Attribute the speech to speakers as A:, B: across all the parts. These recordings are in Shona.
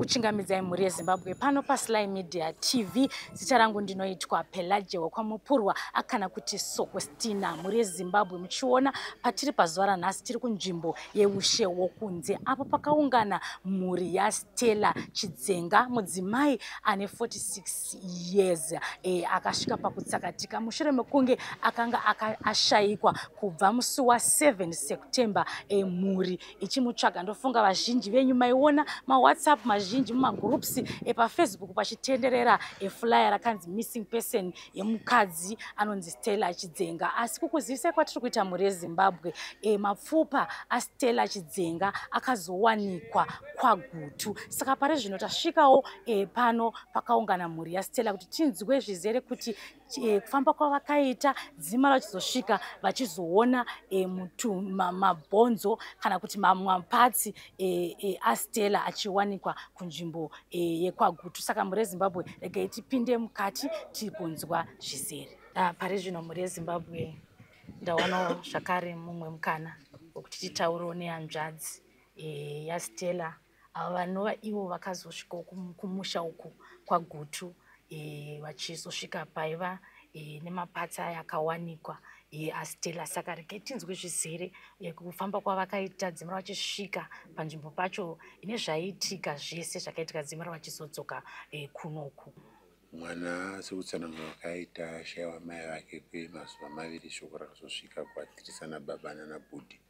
A: ndinokuchingamidzai mhuri yezimbabwe. Pano pasly media tv zita rangu ndinoitwa pelaje wekwamupurwa akana kuti sokostina mhuri yezimbabwe. Muchiona patiri pazuva ranhasi tiri kunzvimbo yeushe wokunze apo pakaungana mhuri yastella chidzenga mudzimai ane 46 years e, akasvika pakutsakatika. Mushure mekunge akanga ashayikwa kubva musi wa7 september e, mhuri ichimutsvaga. Ndofunga vazhinji venyu maiona mawhatsapp mazhinji mumagroups epafacebook pachitenderera eflyer rakanzi missing person yemukadzi anonzi stella chidzenga. Asi kukuzivisai kwatiri kuita mhuri yezimbabwe e, mapfupa astella chidzenga akazowanikwa kwagutu. Saka pari zvino tasvikawo e, pano pakaungana mhuri yastella kuti tinzwe zvizere kuti kufamba kwavakaita dzima vachizosvika vachizoona e, mabhonzo kana kuti mamapatsi e, e, astella achiwanikwa kunzvimbo e, yekwagutu. Saka mhuri yezimbabwe regai tipinde mukati tigonzwa zvizere ah, pari zvino mhuri yezimbabwe ndawanawo zvakare mumwe mukana wekuti titaurewo nehanzvadzi e, yastella ava vanova ivo vakazosvikawo kumusha uku kwagutu e, vachizosvika paiva e, nemapatsi aya akawanikwa astella saka regai tinzwe zvizere kufamba kwavakaita dzimara vachisvika panzvimbo pacho ine zvaiitika zvese zvakaitika dzimara vachizodzoka kunoku
B: mwana sekutsananga wakaita shayiwa mai vake kwemazuva maviri shoko rakazosvika kwatirisa nababa nanabhudhi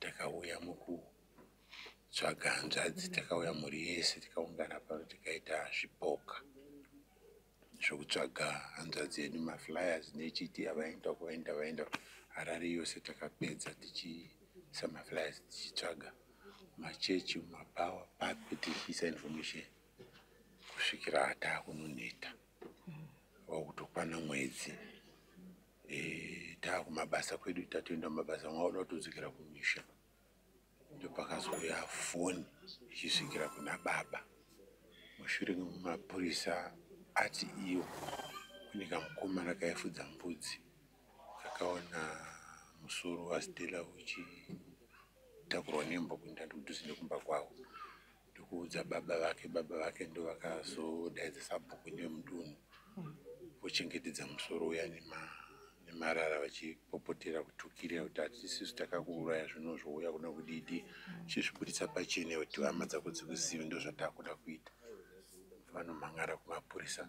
B: takauya mukutsvaga hanzvadzi takauya mhuri yese tikaungana pano tikaita zvipoka zvokutsvaga hanzvadzi yedu maflyers nechiti avaenda kuvaenda vaenda harare yose takapedza tichiisa maflyers tichitsvaga. Machechi mapawa papi tichiisa information kusvikira taakunoneta wakutokwana mwedzi. E, taakumabasa kwedu tatoenda mumabasa mwaoda kutodzokera kumisha. Ndopakazouya foni ichisvikira kuna baba. Mushure memapurisa ati iyo kune kamukomana kaifudza mbudzi kakaona musoro wastela uchitakurwa nembo kuenda ndikudhuze nekumba kwavo. Ndokuudza baba vake baba vake ndo vakazodaidza sabhuku nemudunhu vochengetedza musoro uya nemarara vachipopotera kutukirira kuti hatisisu takakuuraya zvino zvouya kuna kudidi chizvibudisa pachene kuti hama dzako dzikuzive ndo zvatakuda kuita vanomhangara kumapurisa.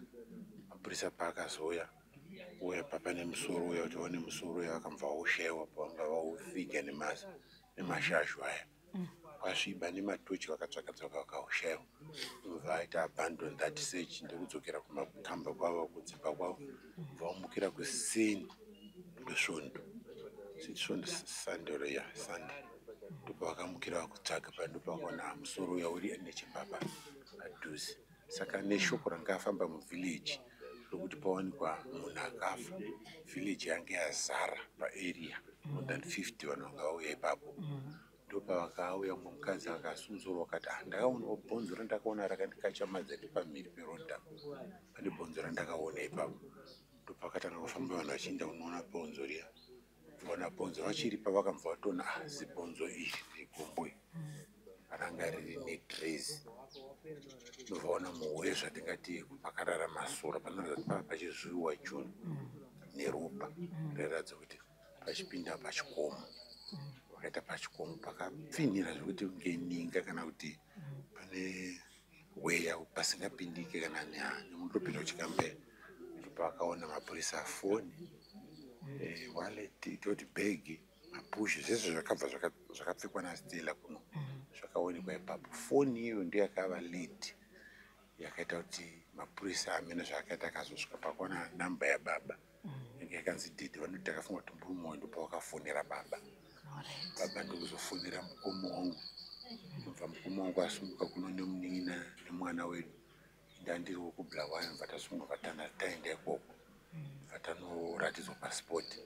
B: Mapurisa paakazoya uya papane musoro uya kuti vaone musoro uya vakamva vaushayiwa pavanga vaufika nemashashu aya. Kwasviba nematochi vakatsvaka tsvaka vakaushayiwa ubva aita abandon that search ndekudzokera kumakamba kwavo kudzimba kwavo vaumukira kuseni kwesvondo svondo sande reya sande ndopavakamukira vakutsvaga pandopavaona musoro uya uri nechembaba adhuze saka neshoko ranga afamba muvhileji rokuti pawanikwa munhu akafa. Vhileji yange yazara paaria more than 50 vanhu vanga vauya ipapo ndopavakauya mumwe mukadzi akasunzurwa akati handakaonawo bhonzo randakaona rakandikachamadza nepamhiri perodha pane bhonzo randakaona ipapo. Ndopakatanga kufamba vanhu vachienda kunoona bhonzo riya vaona bhonzo vachiri pavakamva vatoona asi ah, bhonzo iri regomboi ranga riri nedresi ndobvaona muhwe zvatingati pakarara masora panoratidza pachizviwiwa joni neropa rairatidza kuti pachipinda pachikomo. Vakaita pachikomo pakapfinira zvekuti ngeninga kana kuti pane weya pasingapindike kana nemundopinda kuchikambe. Ndopavakaona mapurisa foni eh, waleti toti bhegi mapushe zvese zvakabva zvakapfekwa nastela kuno zvakaonekwa ipapo. Foni iyo ndeyakava lead yakaita kuti mapurisa amene zvaakaita akazosvika pakuona namba yababa. Yange yakanzi didi vanoti takafunga kuti mbumwe ndopawakafonera baba. Baba ndokuzofonera mukoma wangu. Kubva mukoma wangu asunguka kuno nemunin'ina nemwana wedu. Ndandiri wekublawan bva tasunguka tana taenda ikoko. Bva tanoratidzwa pasipoti.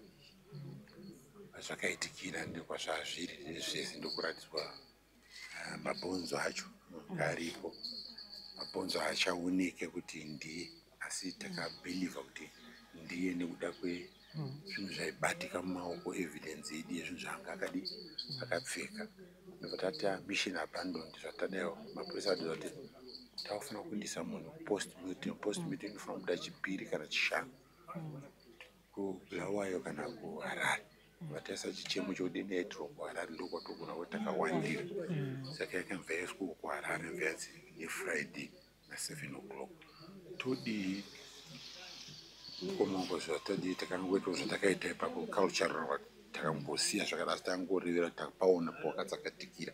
B: Zvakaitikira ndekwazvazviri zvese ndokuratidzwa mabhonzo acho ngaripo mabhonzo achaoneke kuti ndiye asi takabhilivha kuti ndiye nekuda kwezvinhu zvaibatika mumaoko evidence yedu yezvinhu zvaanga akadi akapfeka. Nekuti ati mission abandoned. Zvatadaiwo mapurisa atiza kuti takufanira kuendesa munhu post meeting post meeting inofanira kubuda chipiri kana chishanu kubulawayo kana kuharare vataisa chichemo chokudini yaitiro kuharare ndokwatogona kuti takawandira. Saka yakamva yaiswa kuharare mveyanzi yefriday na7 o'clock. Todii komongo zvatodii takangoitawo zvatakaita ipapo cultural takangosiya zvakada asi tangorivira tapaona pawakatsakatikira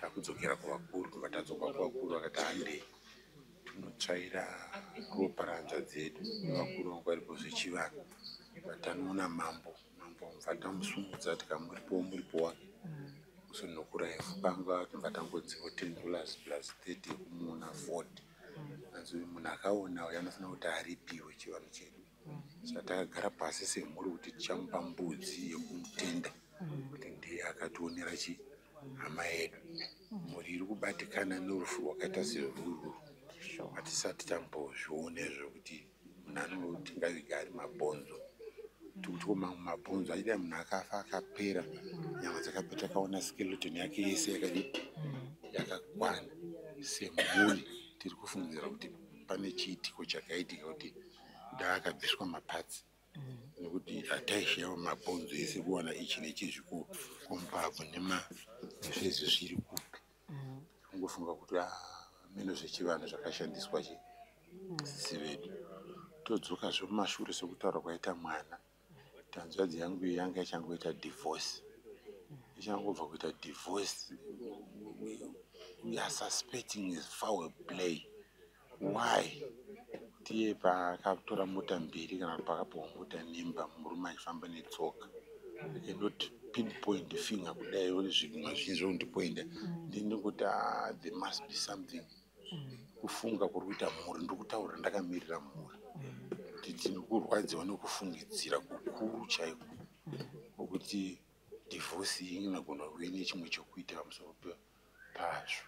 B: takudzokera kuvakuru tobva tadzoka kuvakuru vakati handei tinotsvaira ropa ranzva dzedu nevakuru vangu varipo zvechivanhu vatanoona mambo. Mambo mva tamusumudza tikamuripowo muripo wake. Kusonokura efu panga tobva tangodzivo 10 dollars plus 30 yekumuna 40 anzi munhu akaonawo yanofanira kuti aripiwe chivanhu chedu. Saka takagara pasi semhuri kuti tichamupa mbudzi yekumutenda kuti ndiye akationera chi hama yedu. Mhuri iri kubatikana nerufu rwakaita serwurwu hatisati tambozvionezvo kuti munhu anoti ngaviga ari mabhonzo tikuti komamwe mabhonzo achida munhu akafa akapera. Nyama dzakapera takaona skeleton yake yese yakadi yakakwana. Semhuri. Tiri kufungidzira kuti pane chiitiko chakaitika kuti ndaakabviswa mapatsi nekuti hataishayiwa mabhonzo ese kuwana ichi nechizviku kumbabvu nezvezvi zviri kupi kungofunga kuti meno zvechivanhu zvakashandiswa chi sisi vedu. Todzokazve mumashure sekutaura kwaita mwana tanzvadzi yangu iyo yanga ichangoita divorce. Ichangobva kuita divorce. We are suspecting is foul play. Why? Tiye paakatora mota mbiri kana kuti pakapiwa mota nemba murume achifamba netsoka. Cannot pinpoint finger kudai uri zvinhu zvizhinji zvokundipoinda ndinekuti there must be something. Kufunga kuri kuita mhuri. Ndokutaura ndakamirira mhuri kuti tinokurwadziwa nekufungidzira kukuru chaiko kwekuti divhosi inogona kuve nechimwe chokuita pamusoro pazvo.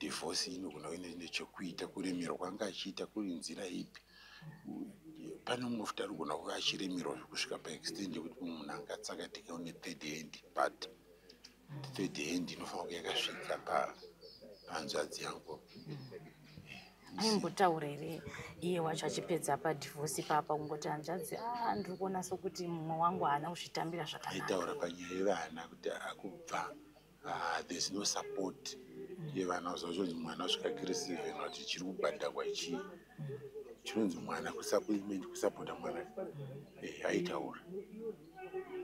B: Divhosi inogona kuve nechekuita kuremerwa kwanga achiita kuri nzira ipi? Pane mumwe futi anogona kuve achiremerwa zvekusvika paextend yekuti munhu angatsakatika une third hand but third hand inofanira kuva yakasvika panzvadzi yangu
A: aimbotaura here iye wacho achipedza padhivhosi papa kungoti hanzvadzi a ndiri kuona sokuti mumwe wangu haana kuzvitambira zvakanaka.
B: Aitaura panyaya yevana kuti akubva. Thereis no support yevana zvacho kuti mwana asvika kiri seven kuti chiri kubhadhakwa chii chinonzi mwana kusaplimenti kusapota mwana? Aitaura.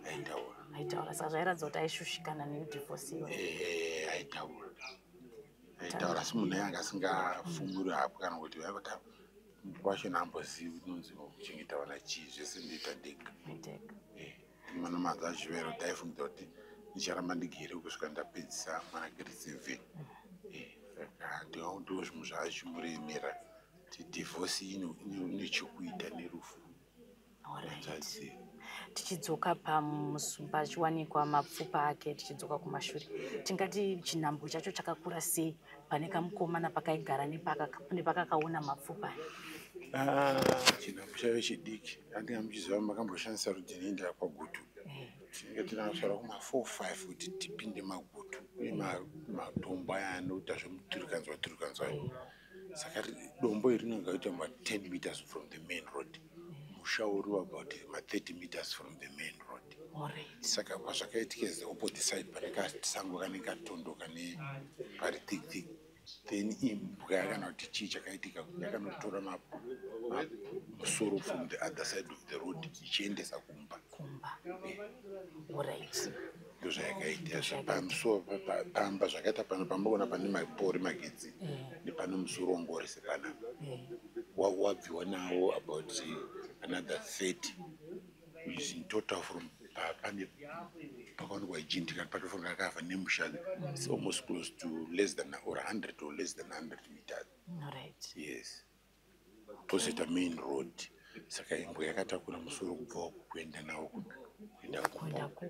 B: Aitaura.
A: Aitaura saka zvairatidza kuti aishushikana nedhivhosi iyoyo.
B: Aitaura aitaura asi munhu ayanga asingafumuri hapo kana kuti vaivata wacho naambozivi unonzi kuchengeta vana chii zvese ndoita ndega. Mana madzi azvivero taifungidza kuti ndicharamba ndigere kusvika ndapedzisa mwana gere seven ndo zvinhu zvaachimuremera kuti divhosi inechekuita nerufu.
A: Alright. Tichidzoka pachiwanikwa mapfupa ake tichidzoka kumashure. Tingati chinhambwe chacho chakakura sei? Pane kamukomana pakaigara nepakakaona mapfupa
B: chinhambwe chaive chidiki. Andinga muchiziva makamboshandisa rudhiniindira kwagutu tinenge tinasvara kuma4 5 kuti tipinde magutu uye matombo aya anoita zvemuturikanzwa turikanzwa saka dombo iri rinonga kuita ma10 meters from the main road musha uri about ma30 meters from the main road. Saka pazvakaitika the opposite side pane kasango kanenge katondoka nepari thick thick. Then imbwa yakana kuti chii chakaitika yakanotora musoro from the other side of the road ichiendesa kumba. Ndozvayakaita pamusoro pamba zvakaita pano pambaona pane mapori magetsi nepane musoro wangorese pana wabviwa nawo about another 30 is in total from pane pakaonekwa ijindika patofonga akafa nemusha its almost close to less than or 100 or less than 100 meters.
A: Right.
B: yes. Pozoita main road. Saka imbwa yakatakura musoro kubva kuenda nawo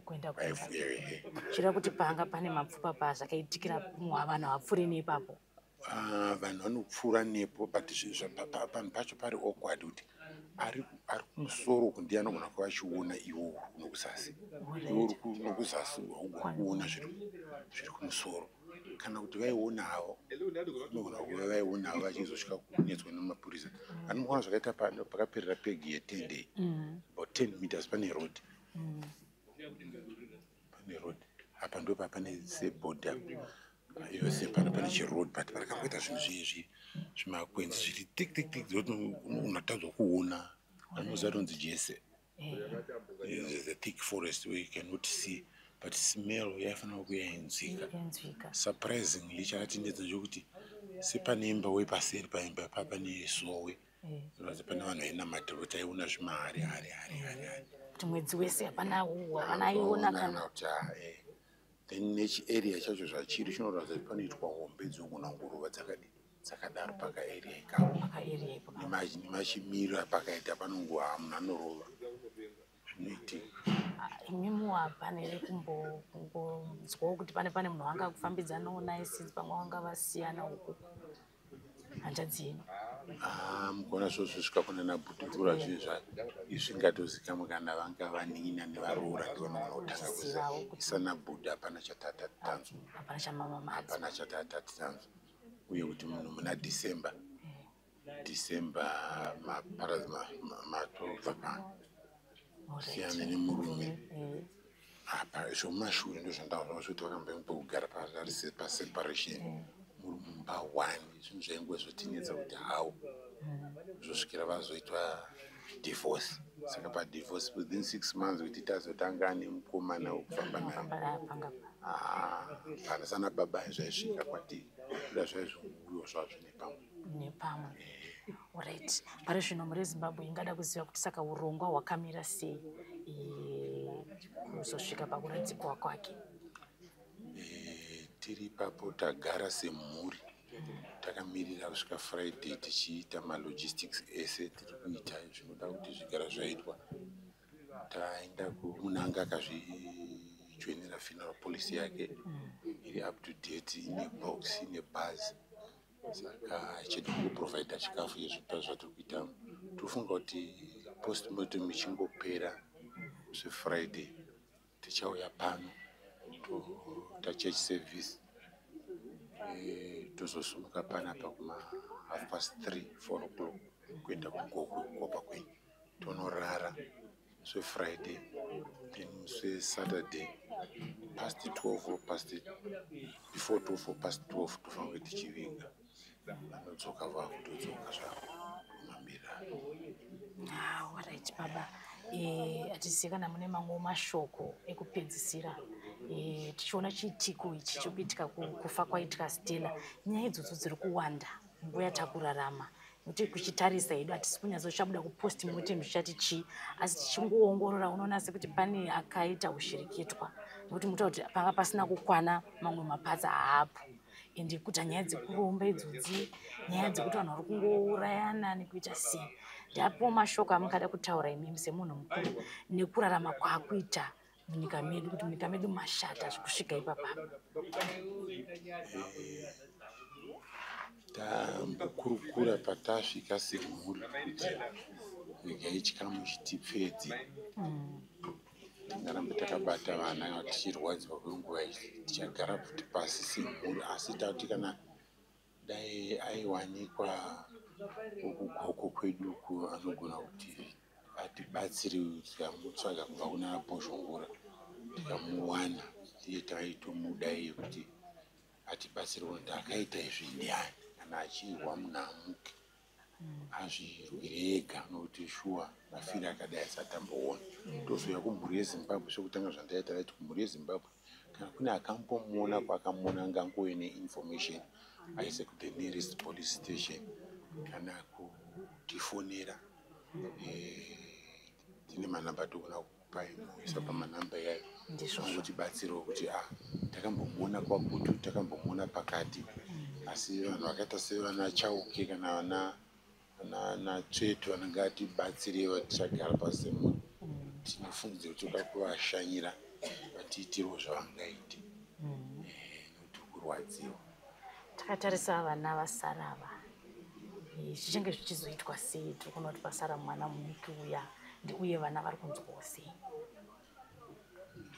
A: kuenda
B: kuaifuyahe
A: chida kuti panga pane mapfupa pa zvakaitikira mwa vanhu vapfuure nepapo.
B: Vanhu vanopfuura nepo but panhu pacho pari awkward kuti ari kumusoro uku ndiye anogona kuva achiona iwo nokuzasi iwo nokuzasi haugona kuona zviri kumusoro. Kana kuti vaionawo nogona kuva vaionawo vachizosvika kunetswa nemapurisa. Anomuona zvakaita pano pakaperera pegi yetende about 10 meters pane road. Pane road. Apa ndo papane sebhodha yose pano pane chiroad but parakamboita zvinhu zvezvi zvimakwenzi zviri tik tik tik zoti unatadzwa kuona. Vanoziva tonzi jese There's a thick forest where you cannot see but smell yaifanira kuya inzwika
A: yanzwika
B: surprisingly chakatindedza chokuti sepane imba wepaseri paimba pa pane sowe ratidza pane vanhu vainamata kuti aiona zvimahari hari hari hari hari
A: kuti mwedzi wese hapana uwa hapana aiona kana
B: kuti eh. Then nechiarea chacho zvachiri chinoratidza kuti panoitwa hombe dzokunangurova dzakadi dzakadaro pakaarea ikapo
A: pakaeria ipo
B: Nema- nemachimira pakaita panongoha munhu anorova. Zvinoitika.
A: Imimi hapana here kumbo- kumbonzwawo kuti pane pane munhu wanga kufambidzanawo naye since pamwe wanga vasiyana uku hanzvadzi yenyu.
B: Ah, mukaona zvozvosvika kuna nabhutuvura zvinhu izvingatozikamwe kana vanga vanina nevaroora ndivanogona kutanga
A: kuti-
B: isanabhudha hapana chatatati tanzwa
A: hapana chamamamadzo
B: hapana chatatati tanzwa uye kuti munhu muna dhisemba dhisemba matobva pano siyana nemurume. Apa zvomumashure ndo zvandaura zvokuti vakambokugara paseparation muri one zvinhu zvainge zvotinetsa kuti hau. Zvosvikira vazoitwa divorce. Saka padivorce within six months kuti tazotanga nemukomana wekufamba naye.
A: Pangapa
B: Ah, pana sana baba zvaisvika kwatiri kuda zvaizvouyo zvazvo nepamwe.
A: Nepamwe. Orit pari zvino muri zimbabwe ingada kuziva kuti saka urongwa hwakamira sei? Kuzosvika pakuradzikwa kwake.
B: Eh, tiri ipapo tagara semhuri takamirira kusvika friday tichiita malogistics ese tiri kuita zvinoda kuti zvigara zvaitwa. Taenda kumunanga akazvijoinera funeral policy yake iri up to date ine box ine bhazi saka chete kuprovhaidha chikafu yezvipa zvatiri kuita tofunga kuti postmortem ichingopera zvefriday tichauya pano toita church service. Eh, tozosumuka panapa kuma half past 3 4 o'clock kuenda kugogwe kopa kwenyu. Tonorara. Zvefriday then sesaturday past 12 or past before 12 or past 12 tofanira kuti tichiviga vanodzoka vakutodzoka zvavo kumamirira
A: Ah, orit baba. Eh, hatizivi kana mune mamwewo mashoko ekupedzisira Eh, tichiona chiitiko ichi chokuitika ku- kufa kwaitika stella. Nyaya idzodzo dziri kuwanda nguva yatakurarama. Nokuti kuchitarisa hedu hatisi kunyatsochabuda kupostmortem zvichati chii asi tichingoongorora unoona sekuti pane akaita ushirikitwa nokuti muta kuti panga pasina kukwana mamwe mapatsa haapo. Ende kuita nyaya dzekuromba idzodzi nyaya dzekuti vanhu vari kungourayana nekuita sei. Ndapo mashoko amungada kutaura imimi semunhu mukuru nekurarama kwaakuita munyika medu kuti munyika medu mashata zvekusvika ipapapa
B: tambokurukura patasvika semhuri kuti regai chikamu chitipfedze tingarambe takabata vana tichirwadziwa kwenguva iyi. Tichagara futi pasi semhuri asi tati kana dai aiwanikwa ukugoko kwedu uku anogona kuti atibatsiri tikamutsvaga kubva kuna bhozhongora tikamuwana iye taitomuda iye kuti atibatsiriwo kuti akaita izvi ndiani? Kana achirwa munhu amuke azvirwire ega nokuti shuwa mafiri akadai asatamboona. Tozoya kumhuri yezimbabwe sokutanga zvandaita raiti kumhuri yezimbabwe. Kana kune akambomuona kwakamuona ngangove neinformation aise kuthe nearest police station kana kutifonera Eh, tine manhamba togona kupai muisa pamanhamba iyayo
A: ndizvo.
B: Angutibatsirawo kuti a takambomuona kwakutu takambomuona pakati. Asi vanhu vakaita sevana chauke kana vana vana tsvetu vanenge atibatsirewo tichagara pasemu tinofungidza kuti toda kuvashanyira vatiitirewo zvavangaite. Eh, nokuti kurwadziwa.
A: Takatarisa vana vasara ava. Eh, zvichinge zvichizoitwa sei? Tiri kuona kuti pasara mwana muki uya uye vana vari kunzwawo sei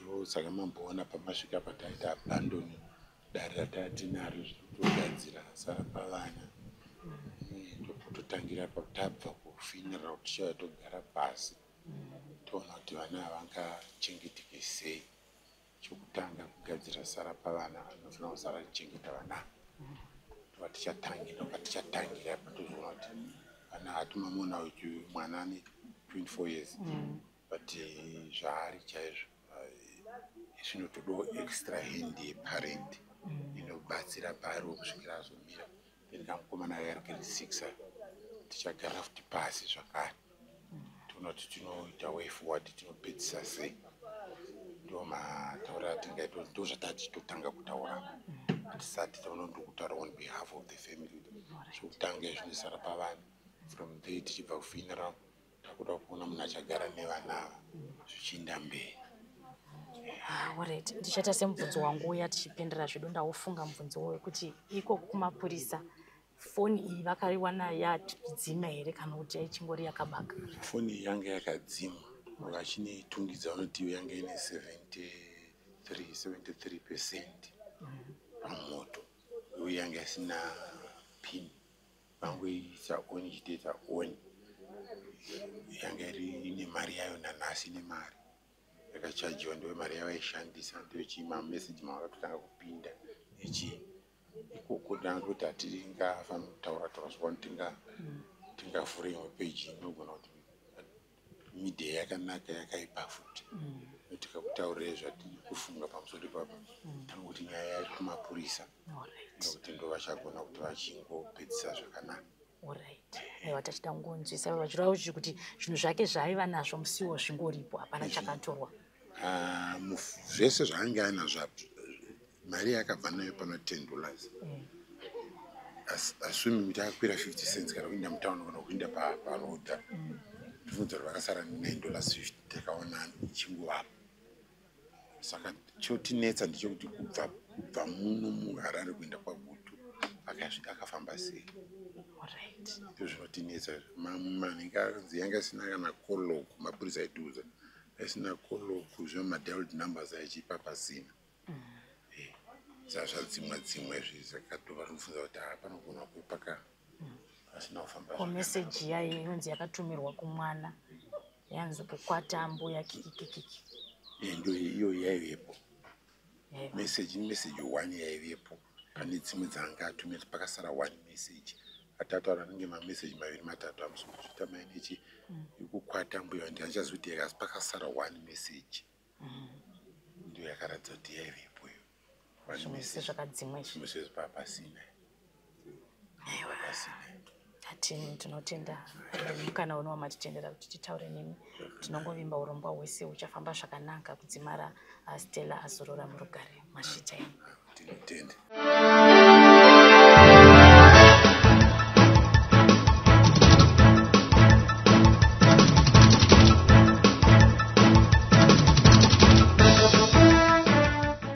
B: ndo saka mamboona pamasvika pataita abandoni dare rataa tinaro zvirikutogadzira sara pavana. Ndokutotangira patabva kufinira kuti tichauya togara pasi. Toona kuti vana havangachengeteke sei. Chokutanga kugadzira sara pavana anofanira kusara tichengeta vana. Ndopatichatangira ndopatichatangira patozoona kuti vana hatimamona kuti mwana ane 24 years. But eh, zvaari chaizvo eh, zvinotodawo extra hand yeparent inobatsira pari kusvikira azomira. Then kamukomana ake ari grade six aya tichagara futi pasi zvakare. Toona kuti tinoita way forward tinopedzisa sei. Ndo mataura atingaita ndo zvatati totanga kutaura. Hatisati taona ndokutaura on behalf of the family. Zvokutanga izvinosara pavana. From there tichibva kufuneral takuda kuona munhu achagara nevana ava zvichiinda mberi
A: orit ndichaita semubvunzo wangu uya tichipindira zvedu ndaufunga mubvunzo wekuti iko kumapurisa. Foni iyi vakaiwana yadzima here kana kuti ichingori yakabaka?
B: Foni iyi yanga yakadzimwa vachinitungidza vanoti yanga ine 73 73 percent pamoto. Uye yanga isina pin. Vangoisa on ichitoita on yanga iri ine mari yayo nanhasi ine mari. Yakachajiwa ndo mari yavaishandisa ndochimamesseji mavakatotanga kupinda echi ikoko ndanga kuti hatingafanira kutaura taura tinga tingavhure imwe peji inogona kuti midhey yakanaka yakaipa futi. Tikakutaurirai zvatiri kufunga pamusoro ipapa tanga kuti nyaya yari kumapurisa. Nokuti ndo vachagona kuti vachingopedzisa zvakanaka
A: orit aiwa tachida ngonzwisa vachireva kuti kuti zvinhu zvake zvaaiva nazvo musiwo zvingoripo hapana chakatorwa.
B: Ah, zvese zvaanga anazvo mari yakabva nayo pana 10 dollars. As- assuming kuti akakwira 50 cents kana kuinda mutauni kana kuinda pa- parodha ndibvunza kuti vakasara 9 dollars 50 takaona ichingovapo saka chotinetsa ndechekuti kubva kubva muno muharare kuenda kwagutu akafamba sei ndo zvinotinetsa. Manenge anzi yanga isina kana koloku mapurisa aitiudza aisina koloku zvo madald numbers aichipa pasina Eh, saka zvadzimwa dzimwa izvi sakatova tinofunza kuti haa panogona kuve paka pasina kufamba
A: ko meseji yayo inonzi yakatumirwa kumwana yanzi kukwata mbuya kikikikiki
B: Eh, ndo iyo yaivepo. Meseji meseji one yaivepo. Pane dzimwe dzanga atumira pakasara one message atataura anenge mameseji maviri matatu amusozvita mainechi ikukwata mbuya kuti yakasi pakasara one message. Ndo yakaratidza kuti yaivepo iyo. One
A: zvimwe zvise
B: message.
A: zvakadzimwa izvi.
B: Zvimwe zvezvi papasina.
A: Hatini tinotenda mukana uno wamatitendera kuti titaure nemi tinongovimba urongwa hwese huchafamba zvakanaka kudzimara stella azorora murugare masvita imi
B: tinotenda